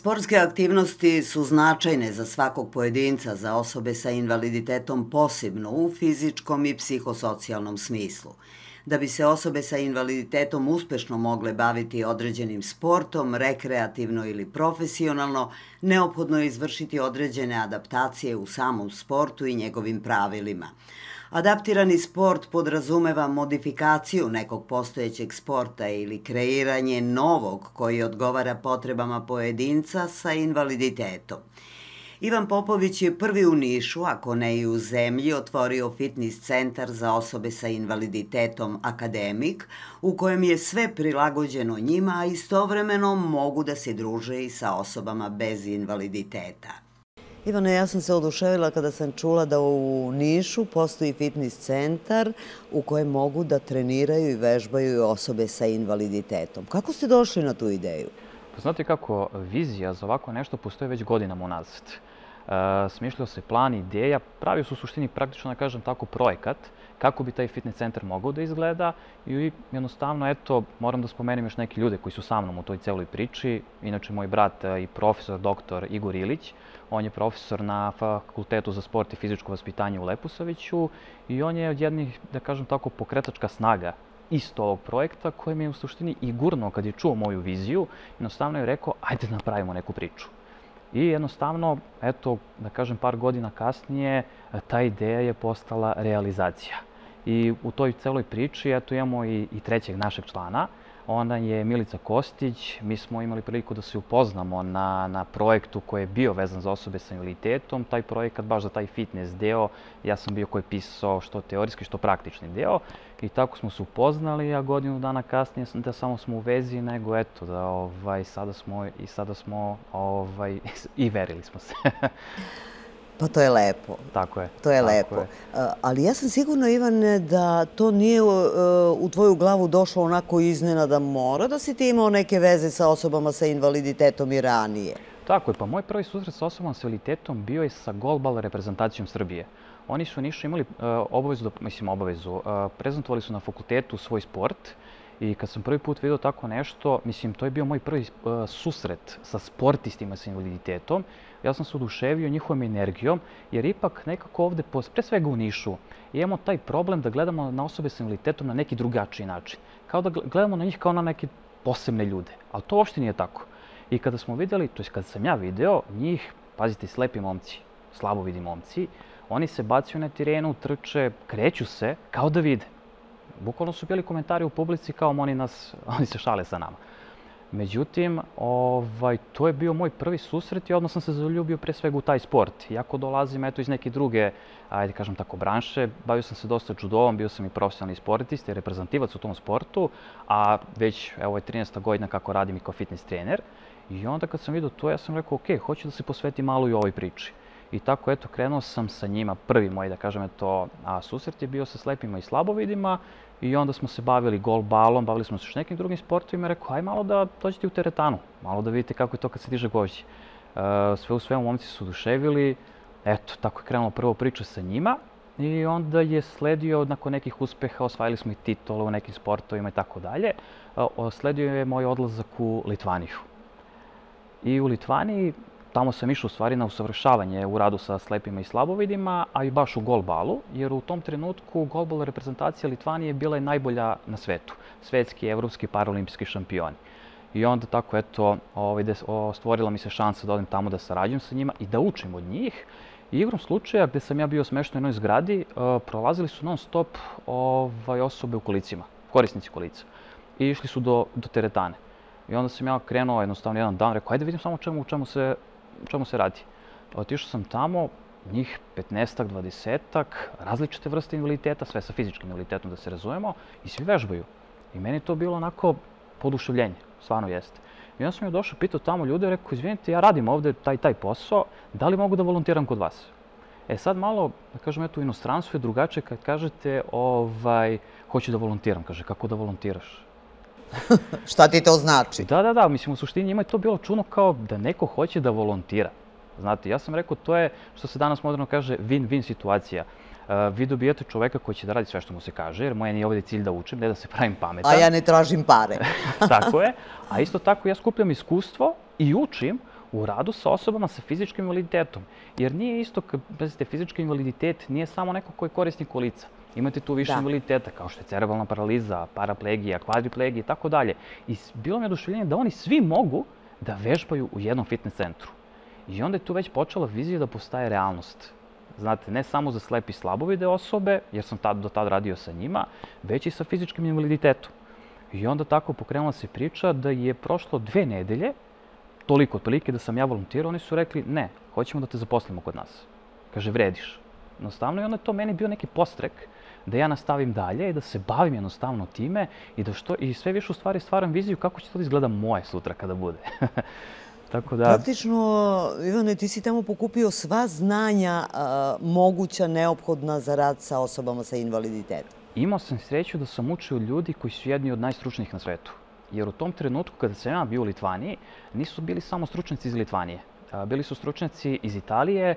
Sportske aktivnosti su značajne za svakog pojedinca, za osobe sa invaliditetom posebno u fizičkom i psihosocijalnom smislu. Da bi se osobe sa invaliditetom uspešno mogle baviti određenim sportom, rekreativno ili profesionalno, neophodno je izvršiti određene adaptacije u samom sportu i njegovim pravilima. Adaptirani sport podrazumeva modifikaciju nekog postojećeg sporta ili kreiranje novog koji odgovara potrebama pojedinca sa invaliditetom. Ivan Popović je prvi u Nišu, ako ne i u zemlji, otvorio fitness centar za osobe sa invaliditetom Akademik, u kojem je sve prilagođeno njima, a istovremeno mogu da se druže i sa osobama bez invaliditeta. Ivana, ja sam se oduševila kada sam čula da u Nišu postoji fitness centar u kojem mogu da treniraju i vežbaju osobe sa invaliditetom. Kako ste došli na tu ideju? Pa znate kako, vizija za ovako nešto postoje već godinama unazad. E, smišljao se plan, ideja, pravio su u suštini praktično, da kažem tako, projekat kako bi taj fitness centar mogao da izgleda i jednostavno, eto, moram da spomenem još neke ljude koji su sa mnom u toj celoj priči. Inače, moj brat i profesor, doktor Igor Ilić, on je profesor na Fakultetu za sport i fizičko vaspitanje u Lepusoviću i on je od jednih, da kažem tako, pokretačka snaga isto ovog projekta koji mi je u suštini i gurno kad je čuo moju viziju, jednostavno je rekao, ajde napravimo neku priču. I jednostavno, eto, da kažem, par godina kasnije, ta ideja je postala realizacija. I u toj celoj priči, eto, imamo i, i trećeg našeg člana, Ona je Milica Kostić. Mi smo imali priliku da se upoznamo na, na projektu koji je bio vezan za osobe sa invaliditetom. Taj projekat, baš za taj fitness deo, ja sam bio koji je pisao što teorijski, što praktični deo. I tako smo se upoznali, a godinu dana kasnije da samo smo u vezi, nego eto, da ovaj, sada smo i sada smo ovaj, i verili smo se. Pa to je lepo. Tako je. To je lepo. Je. Ali ja sam sigurna, Ivane, da to nije e, u tvoju glavu došlo onako iznenada mora, da si ti imao neke veze sa osobama sa invaliditetom i ranije. Tako je, pa moj prvi susret sa osobama sa invaliditetom bio je sa golbal reprezentacijom Srbije. Oni su u Nišu imali uh, obavezu, da, mislim obavezu, prezentovali su na fakultetu svoj sport i kad sam prvi put vidio tako nešto, mislim, to je bio moj prvi uh, susret sa sportistima sa invaliditetom ja sam se oduševio njihovom energijom, jer ipak nekako ovde, pre svega u Nišu, imamo taj problem da gledamo na osobe sa invaliditetom na neki drugačiji način. Kao da gledamo na njih kao na neke posebne ljude, ali to uopšte nije tako. I kada smo videli, to je kada sam ja video, njih, pazite, slepi momci, slabo vidi momci, oni se bacaju na terenu, trče, kreću se, kao da vide. Bukvalno su bili komentari u publici kao oni, nas, oni se šale sa nama. Međutim, ovaj, to je bio moj prvi susret i odmah sam se zaljubio pre svega u taj sport. Iako dolazim eto iz neke druge, ajde kažem tako, branše, bavio sam se dosta judoom, bio sam i profesionalni sportista i reprezentativac u tom sportu, a već, evo je 13. godina kako radim i kao fitness trener. I onda kad sam vidio to, ja sam rekao, ok, hoću da se posvetim malo i ovoj priči. I tako, eto, krenuo sam sa njima, prvi moj, da kažem, eto, a, susret je bio sa slepima i slabovidima I onda smo se bavili golbalom, bavili smo se još nekim drugim sportovima rekao, aj malo da dođete u teretanu, malo da vidite kako je to kad se diže gođe. Uh, sve u svemu momci su oduševili, eto, tako je krenula prvo priča sa njima i onda je sledio, nakon nekih uspeha, osvajali smo i titule u nekim sportovima i tako dalje, sledio je moj odlazak u Litvaniju. I u Litvaniji Tamo sam išao u stvari na usavršavanje u radu sa slepima i slabovidima, a i baš u golbalu, jer u tom trenutku golbal reprezentacija Litvanije bila je najbolja na svetu. Svetski, evropski, paralimpijski šampioni. I onda tako, eto, ovaj, stvorila mi se šansa da odem tamo da sarađujem sa njima i da učim od njih. I igrom slučaja, gde sam ja bio smešno u jednoj zgradi, uh, prolazili su non stop ovaj, osobe u kolicima, korisnici kolica. I išli su do, do teretane. I onda sam ja krenuo jednostavno jedan dan, rekao, ajde vidim samo čemu, u čemu se čemu se radi. Otišao sam tamo, njih 15-ak, 20-ak, različite vrste invaliditeta, sve sa fizičkim invaliditetom da se razumemo, i svi vežbaju. I meni to bilo onako poduševljenje, stvarno jeste. I onda sam joj došao, pitao tamo ljude, rekao, izvinite, ja radim ovde taj, taj posao, da li mogu da volontiram kod vas? E sad malo, da kažem, eto, u inostranstvu je drugačije kad kažete, ovaj, hoću da volontiram. Kaže, kako da volontiraš? Šta ti to znači? Da, da, da, mislim, u suštini njima je to bilo čuno kao da neko hoće da volontira. Znate, ja sam rekao, to je, što se danas moderno kaže, win-win situacija. Uh, vi dobijate čoveka koji će da radi sve što mu se kaže, jer moja nije ovde cilj da učim, ne da se pravim pametan. A ja ne tražim pare. tako je. A isto tako ja skupljam iskustvo i učim u radu sa osobama sa fizičkim invaliditetom. Jer nije isto, kad pazite, fizički invaliditet nije samo neko koji je korisnik lica. Imate tu više da. invaliditeta, kao što je cerebralna paraliza, paraplegija, kvadriplegija i tako dalje. I bilo mi je oduševljenje da oni svi mogu da vežbaju u jednom fitness centru. I onda je tu već počela vizija da postaje realnost. Znate, ne samo za slepi slabovide osobe, jer sam tad, do tad radio sa njima, već i sa fizičkim invaliditetom. I onda tako pokrenula se priča da je prošlo dve nedelje, toliko otprilike da sam ja volontirao, oni su rekli ne, hoćemo da te zaposlimo kod nas. Kaže, vrediš. Jednostavno i onda je to meni bio neki postrek da ja nastavim dalje i da se bavim jednostavno time i da što, i sve više u stvari stvaram viziju kako će to da izgleda moje sutra kada bude. Tako da... Praktično, Ivane, ti si tamo pokupio sva znanja a, moguća, neophodna za rad sa osobama sa invaliditetom. Imao sam sreću da sam učio ljudi koji su jedni od najstručnijih na svetu. Jer u tom trenutku kada sam ja bio u Litvaniji, nisu bili samo stručnjaci iz Litvanije. Bili su stručnjaci iz Italije,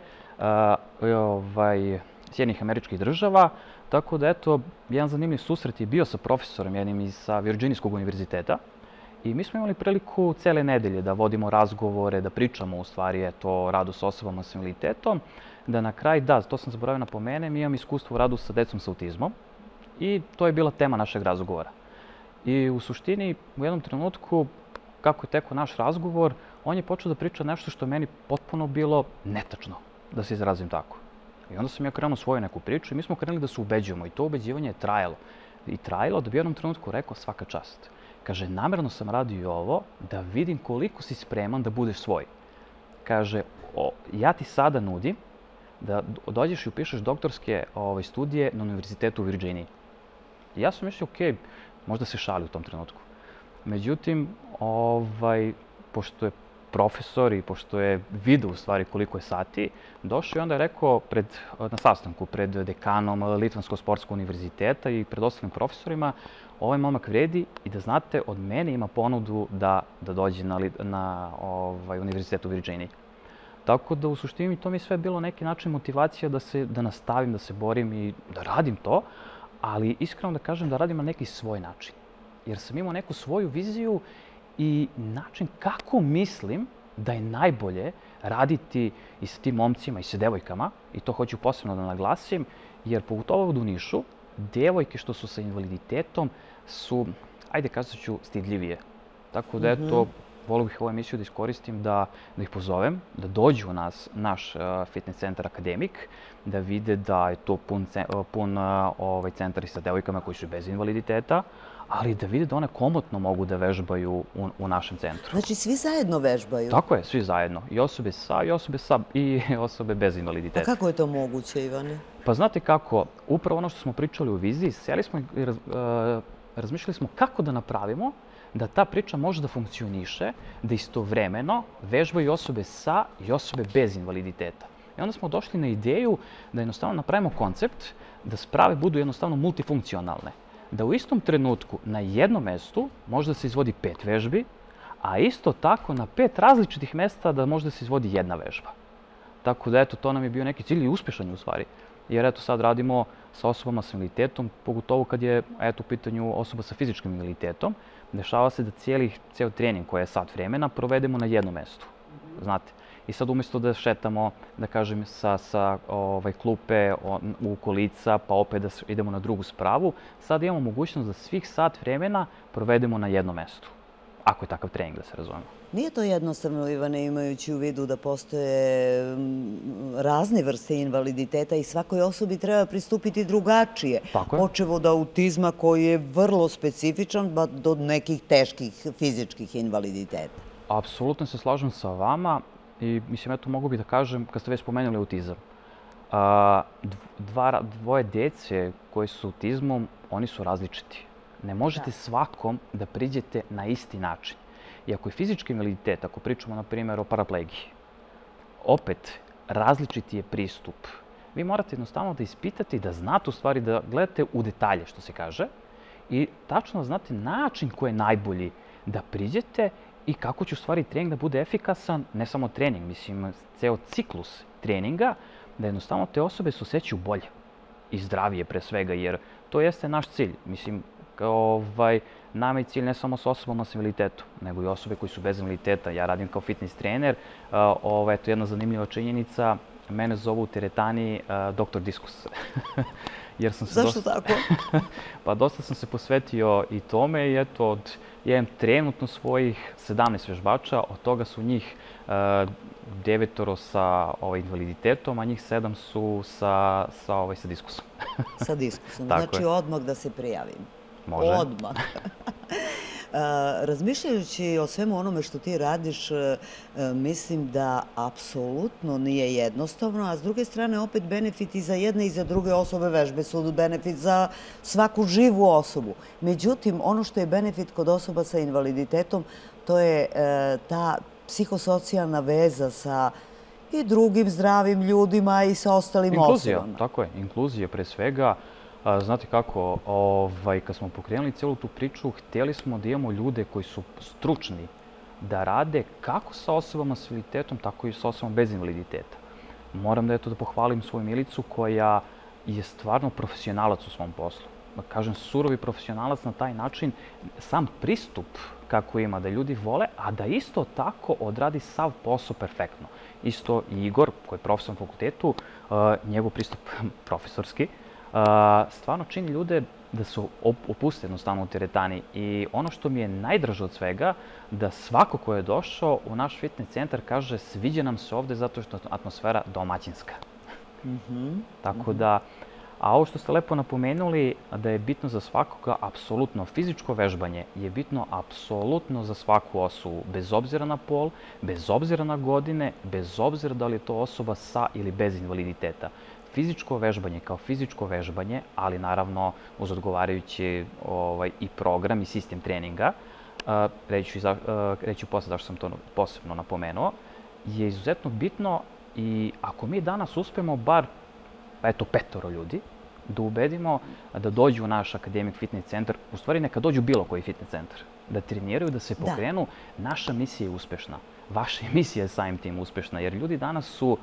ovaj, Sjednih američkih država, tako da eto, jedan zanimljiv susret je bio sa profesorom jednim iz sa Virginijskog univerziteta. I mi smo imali priliku cele nedelje da vodimo razgovore, da pričamo u stvari eto, o radu sa osobama sa invaliditetom, da na kraj, da, to sam zaboravio na pomenem, imam iskustvo u radu sa decom sa autizmom i to je bila tema našeg razgovora. I u suštini, u jednom trenutku, kako je tekao naš razgovor, on je počeo da priča nešto što meni potpuno bilo netačno, da se izrazim tako. I onda sam ja krenuo svoju neku priču i mi smo krenuli da se ubeđujemo i to ubeđivanje je trajalo. I trajalo da bi u jednom trenutku rekao svaka čast. Kaže, namerno sam radio ovo da vidim koliko si spreman da budeš svoj. Kaže, o, ja ti sada nudim da dođeš i upišeš doktorske ovaj, studije na Univerzitetu u Virginiji. I ja sam mislio, okay, možda se šali u tom trenutku. Međutim, ovaj, pošto je profesor i pošto je vidio u stvari koliko je sati, došao i onda je rekao pred, na sastanku pred dekanom Litvanskog sportskog univerziteta i pred ostalim profesorima, ovaj momak vredi i da znate, od mene ima ponudu da, da dođe na, na ovaj, univerzitet u Virginiji. Tako da u suštini to mi je sve bilo neki način motivacija da, se, da nastavim, da se borim i da radim to, ali iskreno da kažem da radim na neki svoj način. Jer sam imao neku svoju viziju i način kako mislim da je najbolje raditi i sa tim momcima i sa devojkama, i to hoću posebno da naglasim, jer pogotovo u Nišu, devojke što su sa invaliditetom su, ajde kazat ću, stidljivije. Tako da, eto, mm -hmm. Volio bih ovu emisiju da iskoristim da, da ih pozovem, da dođu u nas, naš uh, fitness centar Akademik, da vide da je to pun, pun uh, ovaj centar i sa devojkama koji su bez invaliditeta, ali da vide da one komotno mogu da vežbaju u, u našem centru. Znači, svi zajedno vežbaju? Tako je, svi zajedno. I osobe sa, i osobe sa, i osobe bez invaliditeta. A kako je to moguće, Ivane? Pa znate kako, upravo ono što smo pričali u viziji, sjeli smo i raz, uh, razmišljali smo kako da napravimo da ta priča može da funkcioniše, da istovremeno vežbaju osobe sa i osobe bez invaliditeta. I onda smo došli na ideju da jednostavno napravimo koncept da sprave budu jednostavno multifunkcionalne da u istom trenutku na jednom mestu može da se izvodi pet vežbi, a isto tako na pet različitih mesta da može da se izvodi jedna vežba. Tako da, eto, to nam je bio neki cilj i uspešan u stvari. Jer, eto, sad radimo sa osobama sa invaliditetom, pogotovo kad je, eto, u pitanju osoba sa fizičkim invaliditetom, dešava se da cijeli, cijel trening koji je sat vremena provedemo na jednom mestu. Znate, I sad umesto da šetamo, da kažem, sa, sa ovaj, klupe u kolica, pa opet da idemo na drugu spravu, sad imamo mogućnost da svih sat vremena provedemo na jednom mestu. Ako je takav trening, da se razumemo. Nije to jednostavno, Ivane, imajući u vidu da postoje razne vrste invaliditeta i svakoj osobi treba pristupiti drugačije. Tako je. Počev od autizma koji je vrlo specifičan, ba do nekih teških fizičkih invaliditeta. Apsolutno se slažem sa vama. I mislim, eto, mogu bih da kažem, kad ste već spomenuli autizam, dva, dvoje dece koji su autizmom, oni su različiti. Ne možete da. svakom da priđete na isti način. I ako je fizički invaliditet, ako pričamo, na primjer, o paraplegiji, opet, različiti je pristup. Vi morate jednostavno da ispitate i da znate, u stvari, da gledate u detalje, što se kaže, i tačno da znate način koji je najbolji da priđete i kako će u stvari trening da bude efikasan, ne samo trening, mislim, ceo ciklus treninga, da jednostavno te osobe se osjećaju bolje i zdravije pre svega, jer to jeste naš cilj. Mislim, ovaj, nama je cilj ne samo sa osobama sa invaliditetom, nego i osobe koji su bez invaliditeta. Ja radim kao fitness trener, ovaj, eto jedna zanimljiva činjenica, mene zovu u teretani doktor diskus. Jer sam se Zašto dosta... tako? pa dosta sam se posvetio i tome i eto, od, ja imam trenutno svojih 17 vežbača, od toga su njih devetoro sa ovaj, invaliditetom, a njih sedam su sa, sa, ovaj, sa diskusom. sa diskusom, znači je. odmah da se prijavim. Može. Odmah. Razmišljajući o svemu onome što ti radiš, e, e, mislim da apsolutno nije jednostavno, a s druge strane opet benefit i za jedne i za druge osobe vežbe su benefit za svaku živu osobu. Međutim, ono što je benefit kod osoba sa invaliditetom, to je e, ta psihosocijalna veza sa i drugim zdravim ljudima i sa ostalim inkluzija, osobama. Tako je, inkluzija pre svega. A, znate kako, ovaj, kad smo pokrenuli celu tu priču, hteli smo da imamo ljude koji su stručni da rade kako sa osobama s invaliditetom, tako i sa osobama bez invaliditeta. Moram da, eto, da pohvalim svoju milicu koja je stvarno profesionalac u svom poslu. Da kažem, surovi profesionalac na taj način, sam pristup kako ima, da ljudi vole, a da isto tako odradi sav posao perfektno. Isto i Igor, koji je profesor na fakultetu, njegov pristup profesorski, stvarno čini ljude da se opuste jednostavno u teretani. I ono što mi je najdraže od svega, da svako ko je došao u naš fitness centar kaže sviđa nam se ovde zato što je atmosfera domaćinska. Mm -hmm. Tako -hmm. da, a ovo što ste lepo napomenuli, da je bitno za svakoga, apsolutno, fizičko vežbanje je bitno apsolutno za svaku osobu, bez obzira na pol, bez obzira na godine, bez obzira da li je to osoba sa ili bez invaliditeta fizičko vežbanje kao fizičko vežbanje, ali naravno uz odgovarajući ovaj, i program i sistem treninga, uh, reći, za, uh, reći posle zašto sam to posebno napomenuo, je izuzetno bitno i ako mi danas uspemo bar, eto, petoro ljudi, da ubedimo da dođu u naš akademik fitness centar, u stvari neka dođu bilo koji fitness centar, da treniraju, da se da. pokrenu, da. naša misija je uspešna. Vaša misija je samim tim uspešna, jer ljudi danas su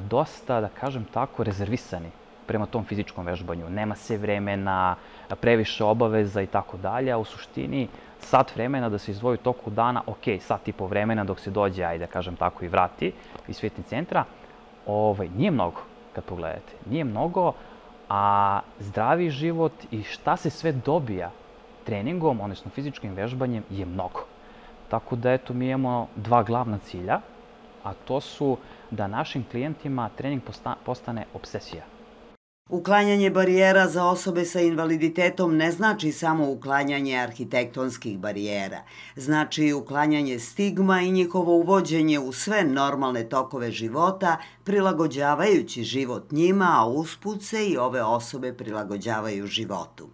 dosta, da kažem tako, rezervisani prema tom fizičkom vežbanju. Nema se vremena, previše obaveza i tako dalje, a u suštini sat vremena da se izdvoji toku dana, ok, sat i po vremena dok se dođe, ajde da kažem tako, i vrati iz fitness centra, ovaj, nije mnogo, kad pogledate. Nije mnogo, a zdravi život i šta se sve dobija treningom, odnosno fizičkim vežbanjem, je mnogo. Tako da, eto, mi imamo dva glavna cilja, a to su da našim klijentima trening postane obsesija. Uklanjanje barijera za osobe sa invaliditetom ne znači samo uklanjanje arhitektonskih barijera, znači i uklanjanje stigma i njihovo uvođenje u sve normalne tokove života, prilagođavajući život njima, a usput se i ove osobe prilagođavaju životu.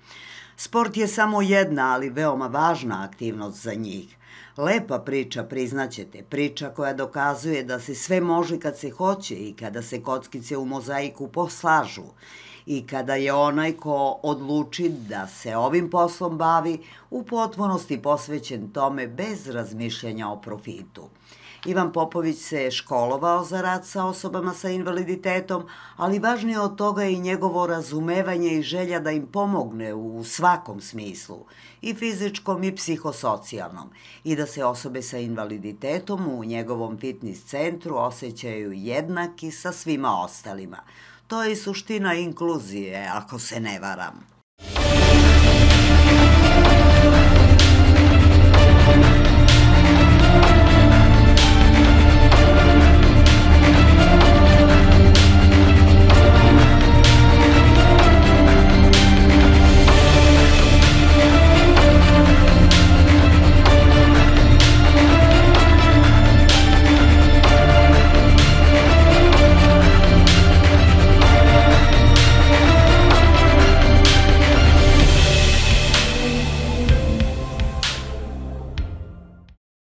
Sport je samo jedna, ali veoma važna aktivnost za njih. Lepa priča, priznaćete, priča koja dokazuje da se sve može kad se hoće i kada se kockice u mozaiku poslažu i kada je onaj ko odluči da se ovim poslom bavi u potpunosti posvećen tome bez razmišljanja o profitu. Ivan Popović se školovao za rad sa osobama sa invaliditetom, ali važnije od toga je i njegovo razumevanje i želja da im pomogne u svakom smislu, i fizičkom i psihosocijalnom, i da se osobe sa invaliditetom u njegovom fitness centru osjećaju jednaki sa svima ostalima. To je i suština inkluzije, ako se ne varam.